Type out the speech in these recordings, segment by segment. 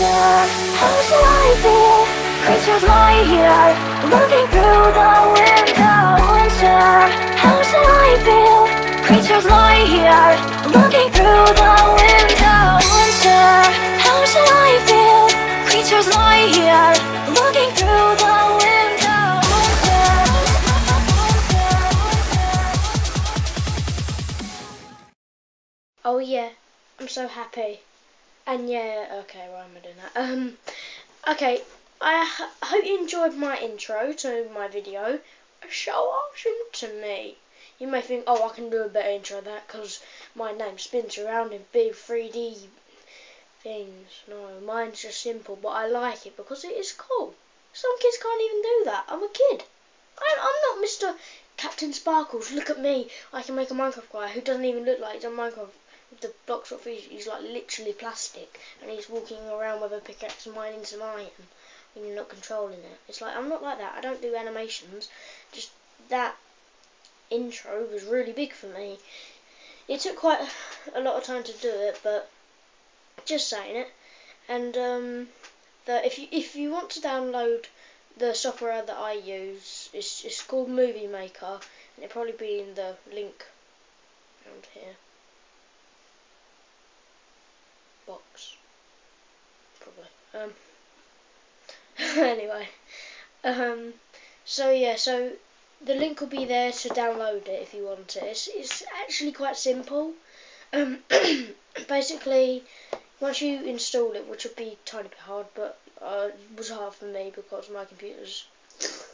How I feel? Creatures lie here, looking through the window. How I feel? Creatures lie here, looking through the window. How I feel? Creatures lie here, looking through the window. Oh yeah, I'm so happy. And yeah, okay, why am I doing that? Um, okay, I hope you enjoyed my intro to my video. Show awesome to me. You may think, oh, I can do a better intro than that because my name spins around in big 3D things. No, mine's just simple, but I like it because it is cool. Some kids can't even do that. I'm a kid. I'm, I'm not Mr. CaptainSparklez. Look at me. I can make a Minecraft guy who doesn't even look like he's on Minecraft the blocks of fish. He's like literally plastic, and he's walking around with a pickaxe and mining some iron when you're not controlling it. It's like I'm not like that. I don't do animations. Just that intro was really big for me. It took quite a lot of time to do it, but just saying it. And um, the if you if you want to download the software that I use, it's it's called Movie Maker, and it'll probably be in the link around here. Box. Probably. Um. anyway. Um. So yeah. So the link will be there to download it if you want it. It's it's actually quite simple. Um. basically, once you install it, which will be tiny bit hard, but uh, it was hard for me because my computer's.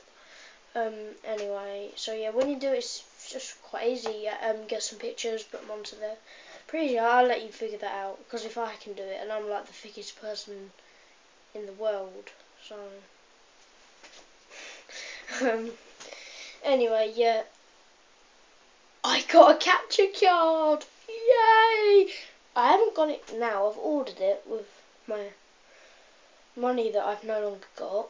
Um. Anyway. So yeah, when you do it, it's just quite easy. Um. Get some pictures, put them onto there pretty sure I'll let you figure that out because if I can do it and I'm like the thickest person in the world so. Um anyway yeah. I got a capture card! Yay! I haven't got it now I've ordered it with my money that I've no longer got.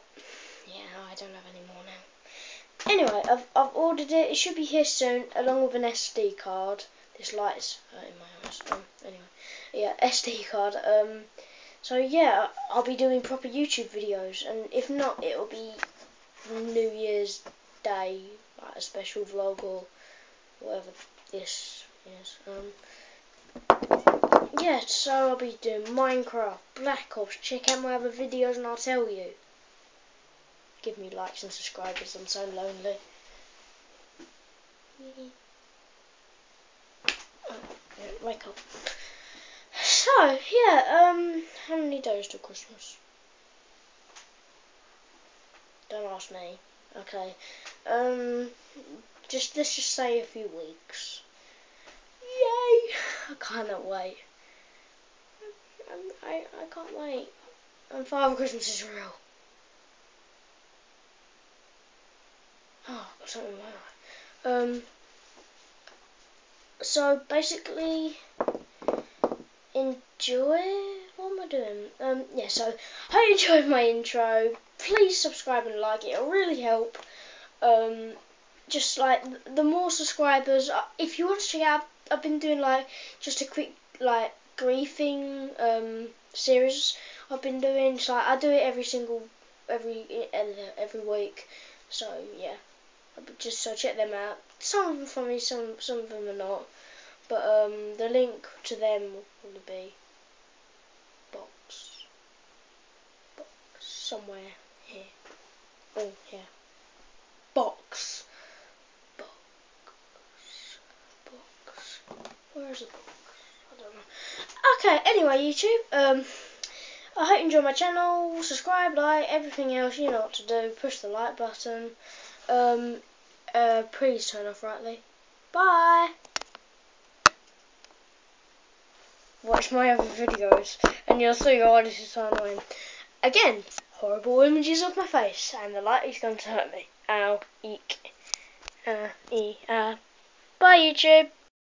Yeah I don't have any more now. Anyway I've, I've ordered it it should be here soon along with an SD card this light is hurting my eyes. Um, anyway, yeah, SD card. Um, so yeah, I'll be doing proper YouTube videos, and if not, it'll be New Year's Day, like a special vlog or whatever this is. Um, yeah, so I'll be doing Minecraft, Black Ops. Check out my other videos, and I'll tell you. Give me likes and subscribers. I'm so lonely. Wake up. So, yeah, um, how many days till Christmas? Don't ask me. Okay. Um, just, let's just say a few weeks. Yay! I cannot wait. I, I, I can't wait. And Father Christmas is real. Oh, I've got something in my eye. Um, so basically enjoy what am I doing? Um yeah, so hope you enjoyed my intro. Please subscribe and like it, it'll really help. Um just like the more subscribers uh, if you want to check out I've been doing like just a quick like griefing um series I've been doing so I do it every single every every week so yeah just so check them out. Some of them for me, some some of them are not. But um, the link to them will be box, box somewhere here. Oh here, box, box, box. Where is the box? I don't know. Okay. Anyway, YouTube. Um. I hope you enjoy my channel, subscribe, like, everything else, you know what to do, push the like button. Um, uh, please turn off rightly. Bye! Watch my other videos and you'll see why this is so annoying. Again, horrible images of my face and the light is going to hurt me. Ow, eek, uh, e, uh. Bye YouTube!